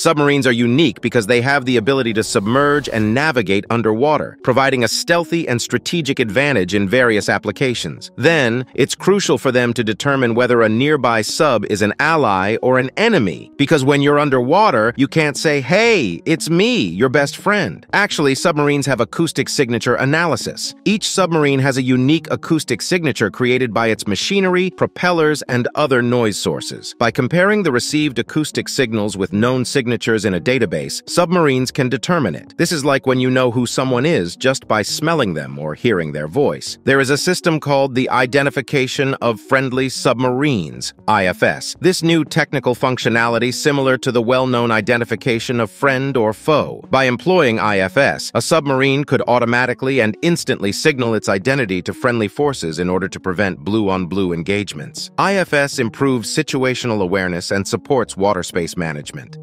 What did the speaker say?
Submarines are unique because they have the ability to submerge and navigate underwater, providing a stealthy and strategic advantage in various applications. Then, it's crucial for them to determine whether a nearby sub is an ally or an enemy, because when you're underwater, you can't say, hey, it's me, your best friend. Actually, submarines have acoustic signature analysis. Each submarine has a unique acoustic signature created by its machinery, propellers, and other noise sources. By comparing the received acoustic signals with known signatures in a database, submarines can determine it. This is like when you know who someone is just by smelling them or hearing their voice. There is a system called the Identification of Friendly Submarines, IFS. This new technical functionality similar to the well-known identification of friend or foe. By employing IFS, a submarine could automatically and instantly signal its identity to friendly forces in order to prevent blue-on-blue -blue engagements. IFS improves situational awareness and supports water space management.